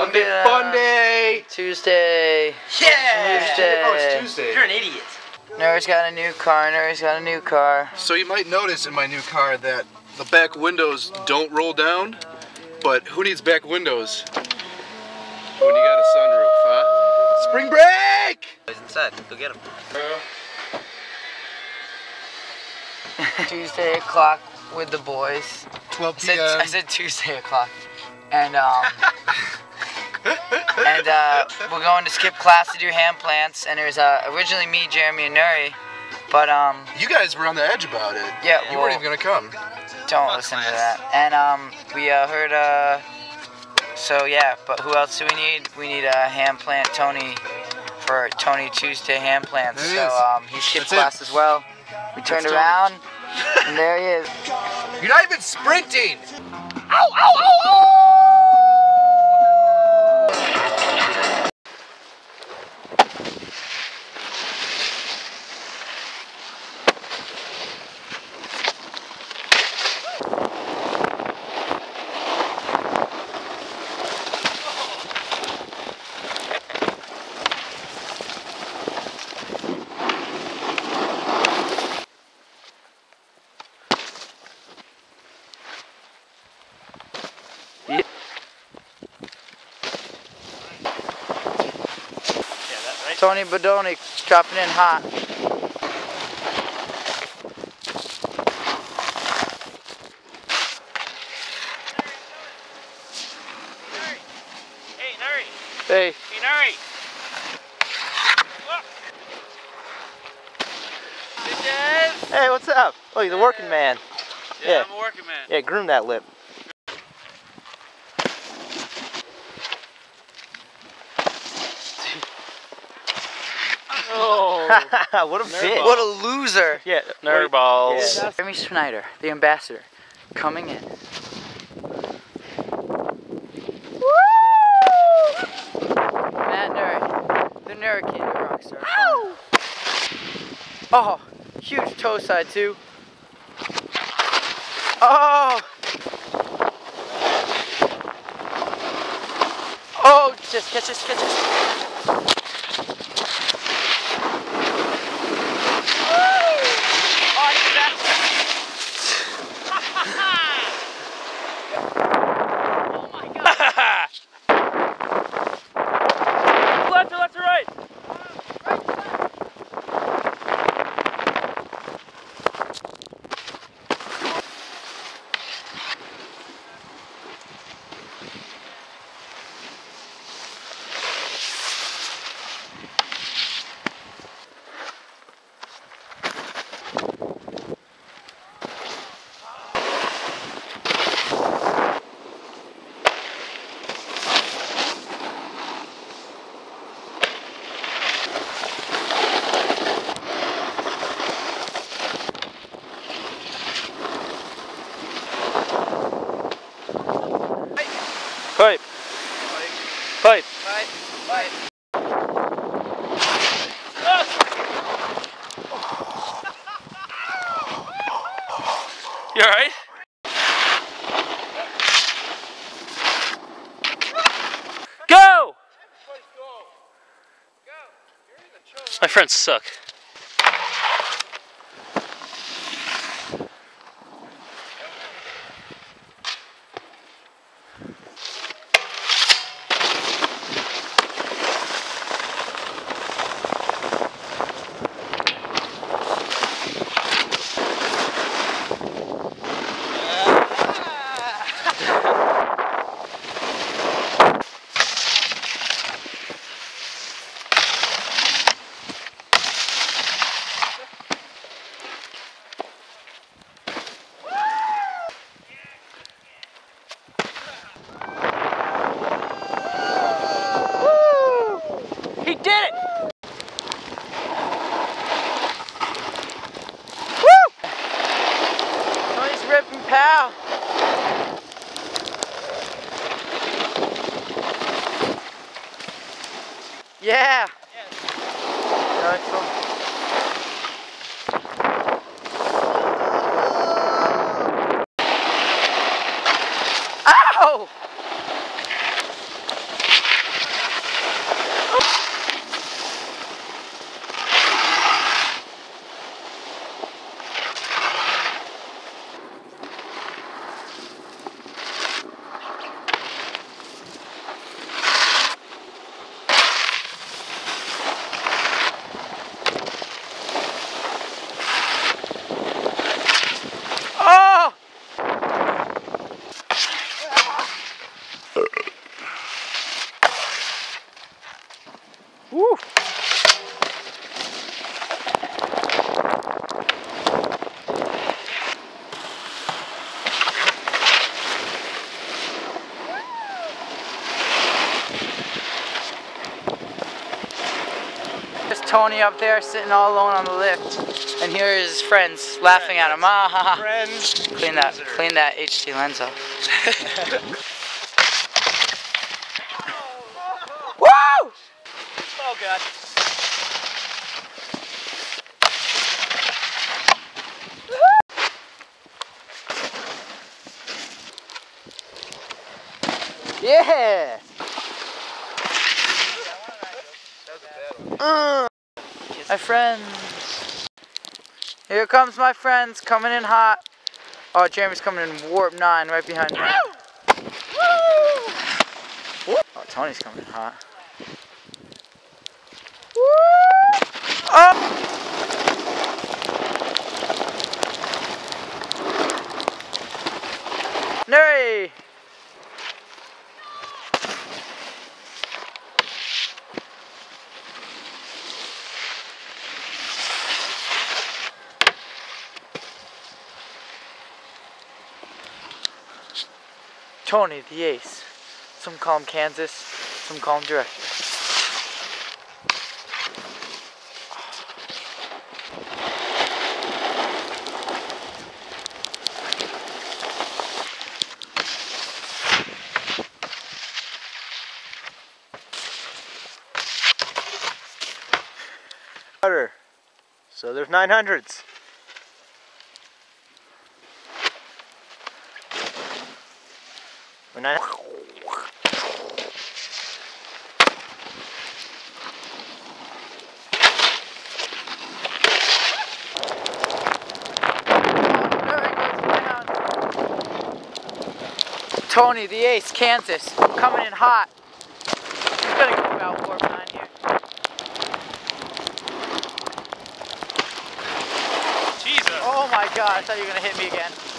Fun day. Fun day. Tuesday. Yeah! Tuesday. Oh, it's Tuesday. You're an idiot. Nuri's got a new car. Nuri's got a new car. So you might notice in my new car that the back windows don't roll down, but who needs back windows when you got a sunroof, huh? Spring break! He's inside. Go get him. Tuesday o'clock with the boys. 12 I said, p.m. I said Tuesday o'clock. And um and uh, we're going to skip class to do hand plants. And it was uh, originally me, Jeremy, and Nuri. But um, You guys were on the edge about it. Yeah, You well- weren't even gonna come. don't listen to that. And um, we uh, heard uh, so yeah. But who else do we need? We need a hand plant Tony for Tony Tuesday hand plants. There he So is. um, he skipped That's it. class as well. We turned Tony. around, and there he is. You're not even sprinting! Tony Bodoni dropping in hot. Hey. Hey, Hey, Hey, what's up? Oh, you're the working man. Yeah. I'm a working man. Yeah, groom that lip. Oh. what a bitch. what a loser! Yeah, Nerd balls. Yeah. Jeremy Schneider, the ambassador, coming in. Matt Nuri, the Nuri King, the rock star. Oh, huge toe side too. Oh! Oh, just catch this, catch this. Oh, I did that. left or left or right? Pipe. Pipe. You alright? Go! My friends suck. He did it! Woo! Tony's ripping pal. Yeah. Nice one. Ow! Woo! There's Tony up there sitting all alone on the lift. And here are his friends laughing at him. Ah, ha, ha. Friends. Clean that, clean that HT lens off. Woo! Oh god. Yeah! My friends. Here comes my friends coming in hot. Oh, Jeremy's coming in warp 9 right behind me. Oh, Tony's coming in hot. Oh! Tony the Ace. Some call him Kansas, some call him Director. So there's 900s. Or nine. Tony the Ace, Kansas, coming in hot. He's gonna go about warp 9 here. Jesus. Oh my god, I thought you were gonna hit me again.